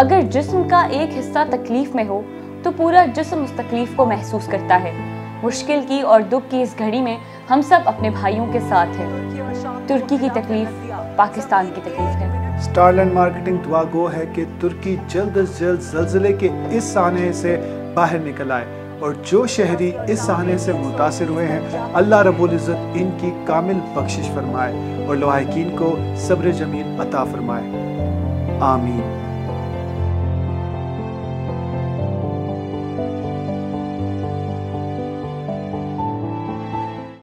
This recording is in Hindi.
अगर जिस्म का एक हिस्सा तकलीफ़ में हो तो पूरा जिस्म उस तकलीफ़ को महसूस करता है। मुश्किल की और दुख की इस घड़ी में हम सब अपने भाइयों के साथ हैं। तुर्की की तकलीफ़ पाकिस्तान की तकलीफ़ है। स्टारलैंड मार्केटिंग दुआ गो है कि तुर्की जल्द अज जल्द जल्जले के इस साने से बाहर निकल आए और जो शहरी इस सहने से मुतासर हुए हैं, अल्लाह रबुल्ज़त इनकी कामिल बख्शिश फरमाए और लवाकिन को सब्र ज़मीन अता फरमाए। आमीन।